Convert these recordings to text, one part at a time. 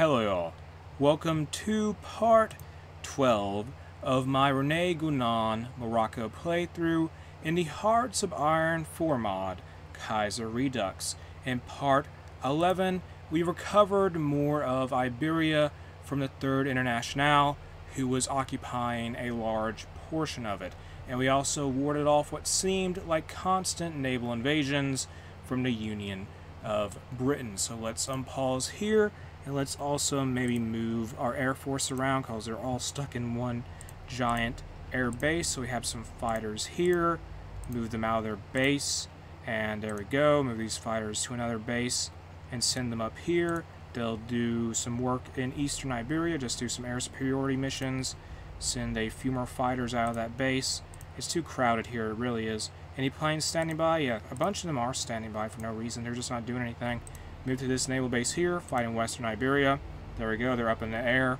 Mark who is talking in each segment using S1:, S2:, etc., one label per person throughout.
S1: Hello y'all. Welcome to part 12 of my Rene Guenon Morocco playthrough in the Hearts of Iron 4 mod, Kaiser Redux. In part 11, we recovered more of Iberia from the 3rd International, who was occupying a large portion of it. And we also warded off what seemed like constant naval invasions from the Union of Britain. So let's unpause here and let's also maybe move our Air Force around because they're all stuck in one giant air base. So we have some fighters here. Move them out of their base. And there we go. Move these fighters to another base and send them up here. They'll do some work in eastern Iberia, just do some air superiority missions. Send a few more fighters out of that base. It's too crowded here, it really is. Any planes standing by? Yeah, a bunch of them are standing by for no reason. They're just not doing anything. Move to this naval base here, fight in western Iberia. There we go, they're up in the air.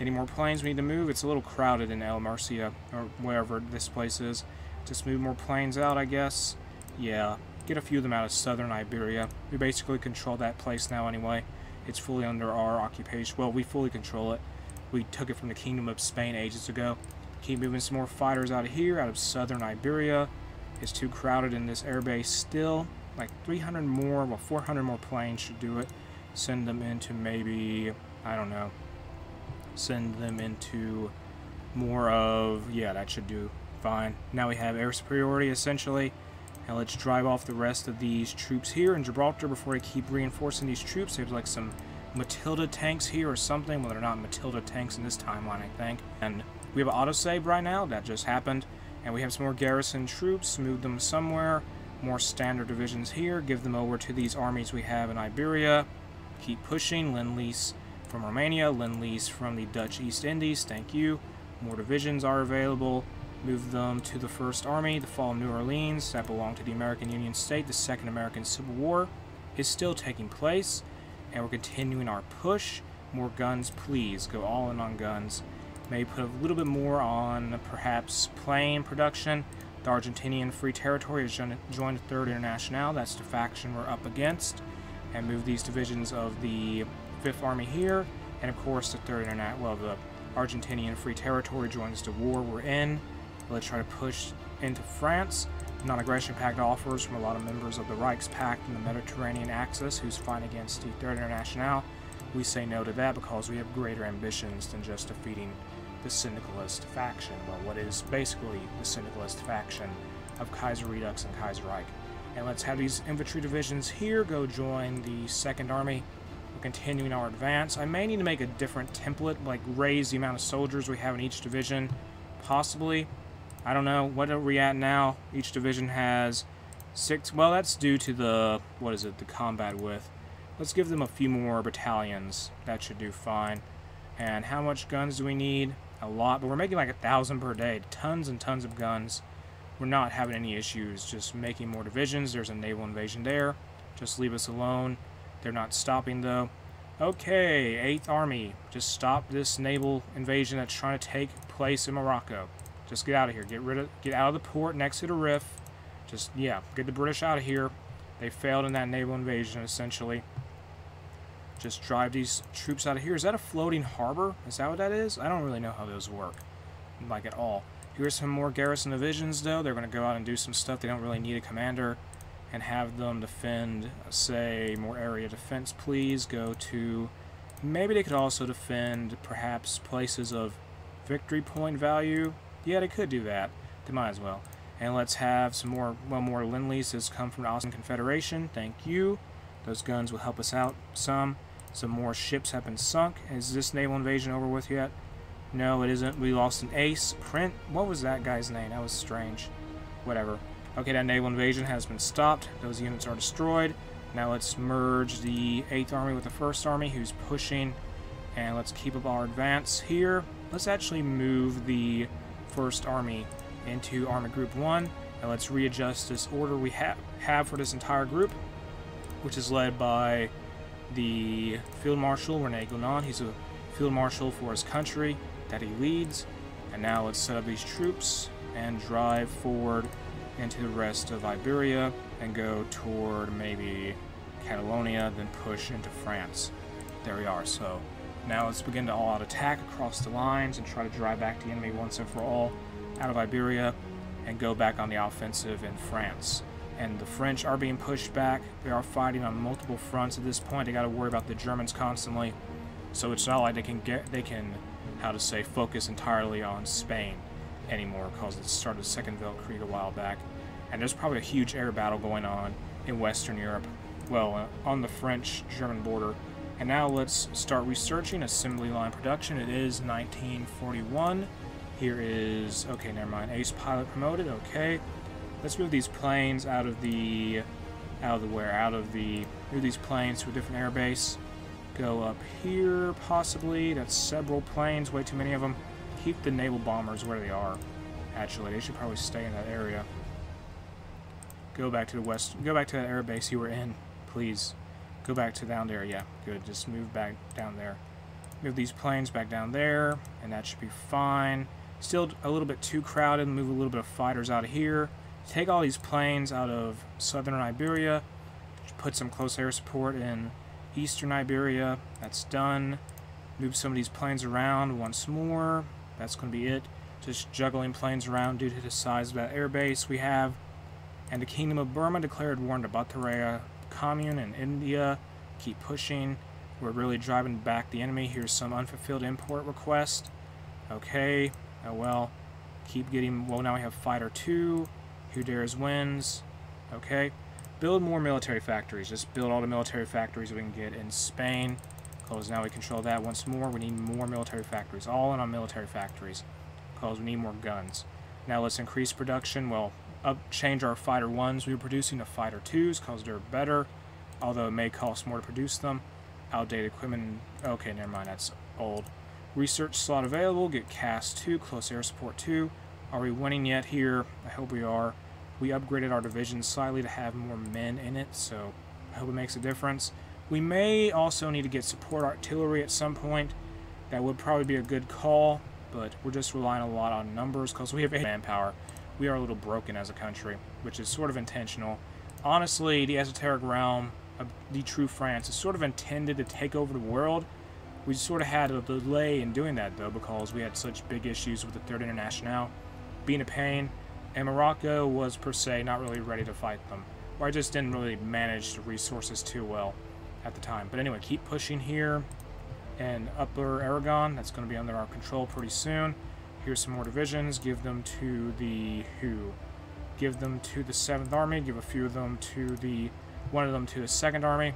S1: Any more planes we need to move? It's a little crowded in El Marcia, or wherever this place is. Just move more planes out, I guess. Yeah, get a few of them out of southern Iberia. We basically control that place now anyway. It's fully under our occupation. Well, we fully control it. We took it from the Kingdom of Spain ages ago. Keep moving some more fighters out of here, out of southern Iberia. It's too crowded in this airbase still like 300 more, well 400 more planes should do it. Send them into maybe, I don't know, send them into more of, yeah, that should do fine. Now we have air superiority essentially. Now let's drive off the rest of these troops here in Gibraltar before I keep reinforcing these troops. There's like some Matilda tanks here or something. Well, they're not Matilda tanks in this timeline, I think. And we have an autosave right now. That just happened. And we have some more garrison troops. Move them somewhere more standard divisions here, give them over to these armies we have in Iberia. Keep pushing, Lend-Lease from Romania, Lend-Lease from the Dutch East Indies, thank you. More divisions are available. Move them to the First Army, the fall of New Orleans, that belonged to the American Union State. The Second American Civil War is still taking place, and we're continuing our push. More guns, please. Go all in on guns. Maybe put a little bit more on perhaps plane production. The Argentinian Free Territory has joined the Third International. That's the faction we're up against. And move these divisions of the Fifth Army here. And of course, the Third International, well, the Argentinian Free Territory joins the war we're in. Let's try to push into France. Non-aggression pact offers from a lot of members of the Reichspakt and the Mediterranean Axis who's fighting against the Third International. We say no to that because we have greater ambitions than just defeating the Syndicalist faction, well, what is basically the Syndicalist faction of Kaiser Redux and Kaiserreich. And let's have these infantry divisions here go join the Second Army. We're continuing our advance. I may need to make a different template, like raise the amount of soldiers we have in each division, possibly. I don't know. What are we at now? Each division has six. Well, that's due to the, what is it, the combat width. Let's give them a few more battalions. That should do fine. And how much guns do we need? A lot, but we're making like a thousand per day. Tons and tons of guns. We're not having any issues just making more divisions. There's a naval invasion there. Just leave us alone. They're not stopping though. Okay, 8th Army. Just stop this naval invasion that's trying to take place in Morocco. Just get out of here. Get rid of get out of the port next to the Rif. Just yeah, get the British out of here. They failed in that naval invasion essentially just drive these troops out of here. Is that a floating harbor? Is that what that is? I don't really know how those work, like at all. Here's some more garrison divisions, though. They're going to go out and do some stuff. They don't really need a commander and have them defend, uh, say, more area defense, please. Go to... Maybe they could also defend, perhaps, places of victory point value. Yeah, they could do that. They might as well. And let's have some more, one more Lend-Leases come from the Austrian Confederation. Thank you. Those guns will help us out some. Some more ships have been sunk. Is this naval invasion over with yet? No, it isn't. We lost an ace. Print. What was that guy's name? That was strange. Whatever. Okay, that naval invasion has been stopped. Those units are destroyed. Now let's merge the 8th Army with the 1st Army, who's pushing. And let's keep up our advance here. Let's actually move the 1st Army into Army Group 1. And let's readjust this order we ha have for this entire group, which is led by the Field Marshal Rene Guenon. He's a Field Marshal for his country that he leads. And now let's set up these troops and drive forward into the rest of Iberia and go toward maybe Catalonia, then push into France. There we are. So Now let's begin to all-out attack across the lines and try to drive back the enemy once and for all out of Iberia and go back on the offensive in France. And the French are being pushed back. They are fighting on multiple fronts at this point. They got to worry about the Germans constantly. So it's not like they can get they can how to say focus entirely on Spain anymore because it started Second Weltkrieg a while back. And there's probably a huge air battle going on in Western Europe, well, uh, on the French-German border. And now let's start researching assembly line production. It is 1941. Here is, okay, never mind, ace pilot promoted, okay. Let's move these planes out of the, out of the where, out of the, move these planes to a different airbase. Go up here, possibly, that's several planes, way too many of them. Keep the naval bombers where they are, actually, they should probably stay in that area. Go back to the west, go back to that airbase you were in, please. Go back to down there, yeah, good, just move back down there. Move these planes back down there, and that should be fine. Still a little bit too crowded. Move a little bit of fighters out of here. Take all these planes out of southern Iberia. Put some close air support in eastern Iberia. That's done. Move some of these planes around once more. That's going to be it. Just juggling planes around due to the size of that airbase we have. And the Kingdom of Burma declared war on the Bhattacharya commune in India. Keep pushing. We're really driving back the enemy. Here's some unfulfilled import request. Okay, Oh well. Keep getting... Well, now we have Fighter 2. Who Dares Wins. Okay. Build more military factories. Just build all the military factories we can get in Spain. Because now we control that once more. We need more military factories. All in on military factories. Because we need more guns. Now let's increase production. Well, up change our Fighter 1s we were producing to Fighter 2s because they're better. Although it may cost more to produce them. Outdated equipment. Okay, never mind. That's old. Research slot available, get cast 2, Close Air Support 2. Are we winning yet here? I hope we are. We upgraded our division slightly to have more men in it, so I hope it makes a difference. We may also need to get support artillery at some point. That would probably be a good call, but we're just relying a lot on numbers because we have manpower. We are a little broken as a country, which is sort of intentional. Honestly, the esoteric realm of the true France is sort of intended to take over the world, we sort of had a delay in doing that, though, because we had such big issues with the Third International being a pain, and Morocco was, per se, not really ready to fight them. Or I just didn't really manage the resources too well at the time. But anyway, keep pushing here. And Upper Aragon, that's going to be under our control pretty soon. Here's some more divisions. Give them to the who? Give them to the 7th Army. Give a few of them to the... One of them to the 2nd Army.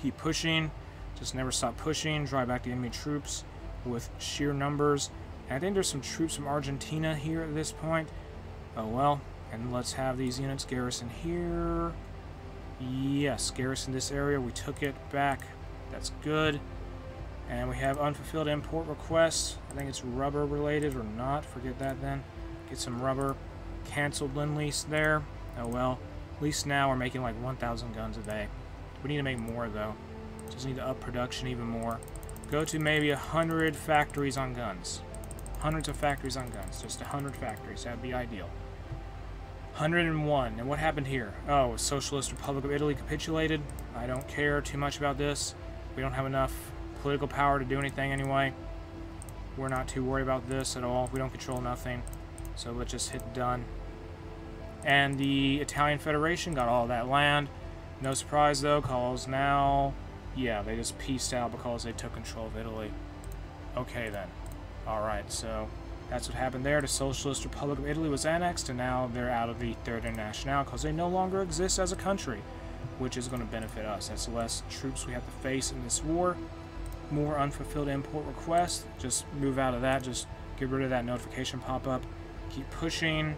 S1: Keep pushing. Just never stop pushing, drive back the enemy troops with sheer numbers. I think there's some troops from Argentina here at this point. Oh well, and let's have these units garrison here. Yes, garrison this area. We took it back. That's good. And we have unfulfilled import requests. I think it's rubber related or not. Forget that then. Get some rubber. Canceled Lend Lease there. Oh well. At least now we're making like 1,000 guns a day. We need to make more though. Just need to up production even more. Go to maybe a hundred factories on guns. Hundreds of factories on guns. Just a hundred factories. That'd be ideal. 101. And what happened here? Oh, Socialist Republic of Italy capitulated. I don't care too much about this. We don't have enough political power to do anything anyway. We're not too worried about this at all. We don't control nothing. So let's just hit done. And the Italian Federation got all that land. No surprise though, calls now yeah, they just pieced out because they took control of Italy. Okay then. Alright, so that's what happened there. The Socialist Republic of Italy was annexed, and now they're out of the Third International because they no longer exist as a country, which is going to benefit us. That's less troops we have to face in this war. More unfulfilled import requests. Just move out of that. Just get rid of that notification pop-up. Keep pushing.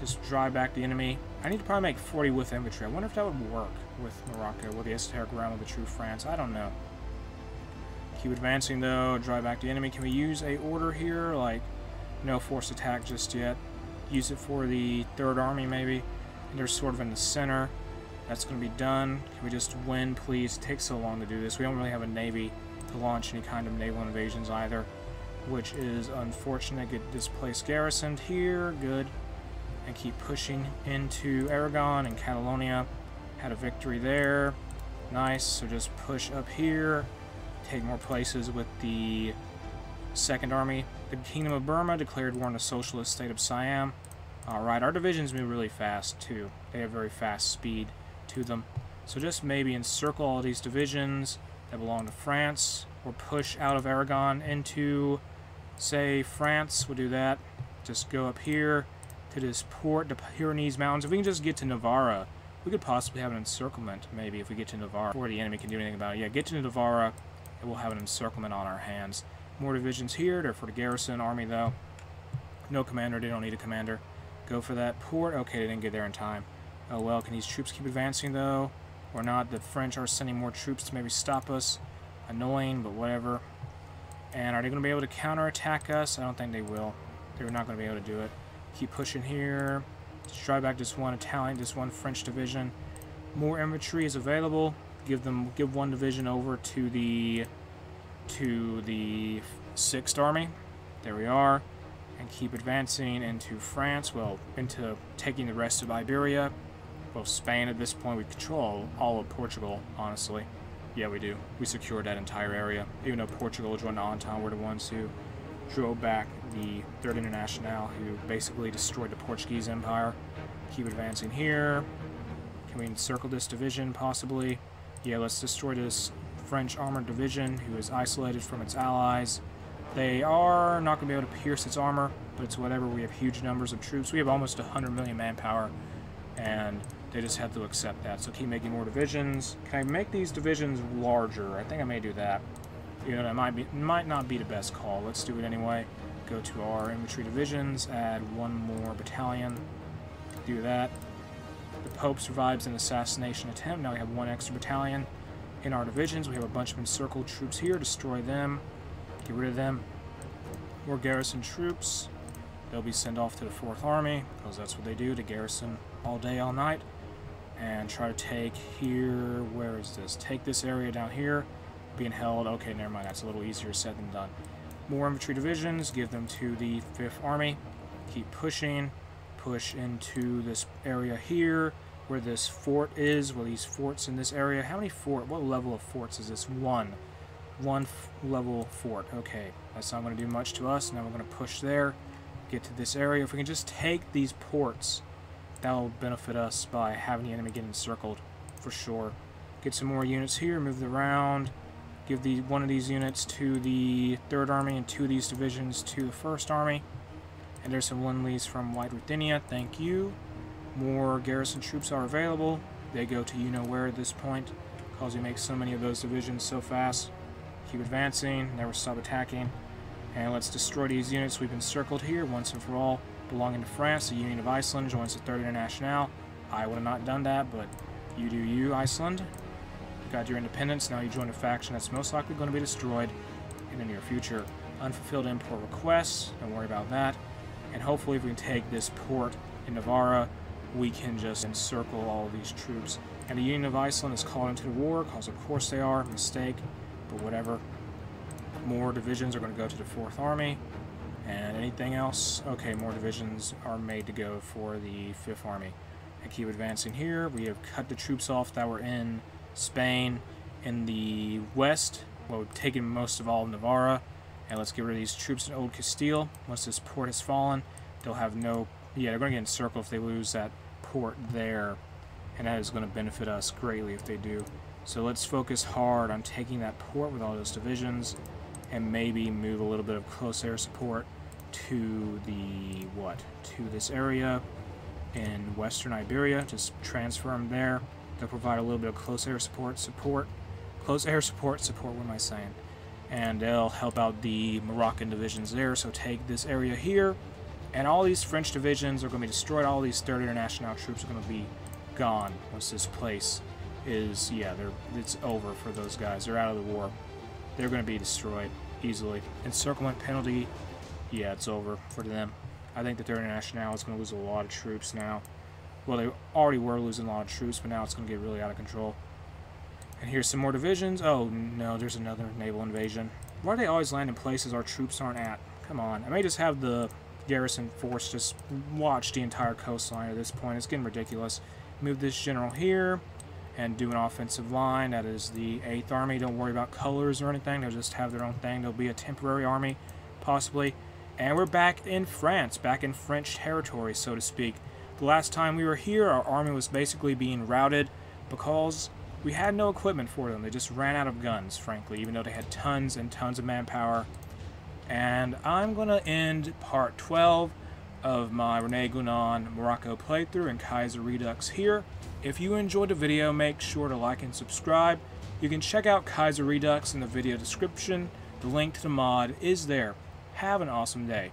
S1: Just drive back the enemy. I need to probably make 40 width infantry. I wonder if that would work with Morocco, with the esoteric realm of the true France. I don't know. Keep advancing though, drive back the enemy. Can we use a order here? Like, no force attack just yet. Use it for the third army maybe. And they're sort of in the center. That's going to be done. Can we just win, please? It takes so long to do this. We don't really have a navy to launch any kind of naval invasions either, which is unfortunate. Get this place garrisoned here. Good and keep pushing into Aragon and Catalonia. Had a victory there. Nice, so just push up here. Take more places with the Second Army. The Kingdom of Burma declared war on the socialist state of Siam. Alright, our divisions move really fast, too. They have very fast speed to them. So just maybe encircle all these divisions that belong to France, or push out of Aragon into, say, France. We'll do that. Just go up here to this port, the Pyrenees Mountains. If we can just get to Navarra, we could possibly have an encirclement, maybe, if we get to Navarra, before the enemy can do anything about it. Yeah, get to Navarra, and we'll have an encirclement on our hands. More divisions here. They're for the garrison army, though. No commander. They don't need a commander. Go for that port. Okay, they didn't get there in time. Oh, well. Can these troops keep advancing, though? Or not? The French are sending more troops to maybe stop us. Annoying, but whatever. And are they going to be able to counterattack us? I don't think they will. They're not going to be able to do it. Keep pushing here. Drive back this one Italian, this one French division. More infantry is available. Give them, give one division over to the to the 6th Army. There we are. And keep advancing into France, well, into taking the rest of Iberia. Well, Spain at this point, we control all of Portugal, honestly. Yeah, we do. We secured that entire area. Even though Portugal joined the Entente, we're the ones who drove back the Third International, who basically destroyed the Portuguese Empire. Keep advancing here. Can we encircle this division, possibly? Yeah, let's destroy this French armored division who is isolated from its allies. They are not going to be able to pierce its armor, but it's whatever. We have huge numbers of troops. We have almost 100 million manpower, and they just have to accept that. So keep making more divisions. Can I make these divisions larger? I think I may do that. You know, that might be might not be the best call. Let's do it anyway. Go to our infantry divisions, add one more battalion. Do that. The Pope survives an assassination attempt. Now we have one extra battalion in our divisions. We have a bunch of encircled troops here. Destroy them. Get rid of them. More garrison troops. They'll be sent off to the 4th Army, because that's what they do, to garrison all day, all night. And try to take here, where is this? Take this area down here, being held. Okay, never mind, that's a little easier said than done. More infantry divisions, give them to the 5th Army. Keep pushing, push into this area here where this fort is, where these forts in this area. How many fort, what level of forts is this? One. One level fort. Okay, that's not going to do much to us. Now we're going to push there, get to this area. If we can just take these ports, that will benefit us by having the enemy get encircled, for sure. Get some more units here, move them around, give the one of these units to the 3rd Army and two of these divisions to the 1st Army. And there's some Lend-Lease from White Ruthenia, thank you. More garrison troops are available. They go to you-know-where at this point, because we make so many of those divisions so fast. Keep advancing, never stop attacking. And let's destroy these units we've encircled here once and for all. Belonging to France, the Union of Iceland joins the Third International. I would have not done that, but you do you, Iceland. You got your independence, now you join a faction that's most likely going to be destroyed in the near future. Unfulfilled import requests, don't worry about that. And hopefully if we can take this port in Navarra, we can just encircle all these troops. And the Union of Iceland is called into the war, because of course they are, mistake, but whatever. More divisions are going to go to the 4th Army. And anything else? Okay, more divisions are made to go for the 5th Army. And keep advancing here. We have cut the troops off that were in Spain. In the west, well, we've taken most of all Navarra. And let's get rid of these troops in Old Castile. Once this port has fallen, they'll have no yeah, they're going to get encircled if they lose that port there, and that is going to benefit us greatly if they do. So let's focus hard on taking that port with all those divisions, and maybe move a little bit of close air support to the, what, to this area in western Iberia, just transfer them there. They'll provide a little bit of close air support, support, close air support, support, what am I saying? And they'll help out the Moroccan divisions there, so take this area here, and all these French divisions are going to be destroyed. All these Third International troops are going to be gone once this place is, yeah, they're, it's over for those guys. They're out of the war. They're going to be destroyed easily. Encirclement penalty, yeah, it's over for them. I think the Third International is going to lose a lot of troops now. Well, they already were losing a lot of troops, but now it's going to get really out of control. And here's some more divisions. Oh, no, there's another naval invasion. Why do they always land in places our troops aren't at? Come on. I may just have the garrison force just watch the entire coastline at this point. It's getting ridiculous. Move this general here, and do an offensive line. That is the 8th Army. Don't worry about colors or anything. They'll just have their own thing. They'll be a temporary army, possibly. And we're back in France, back in French territory, so to speak. The last time we were here, our army was basically being routed because we had no equipment for them. They just ran out of guns, frankly, even though they had tons and tons of manpower. And I'm going to end part 12 of my Rene Guenon Morocco playthrough and Kaiser Redux here. If you enjoyed the video, make sure to like and subscribe. You can check out Kaiser Redux in the video description. The link to the mod is there. Have an awesome day.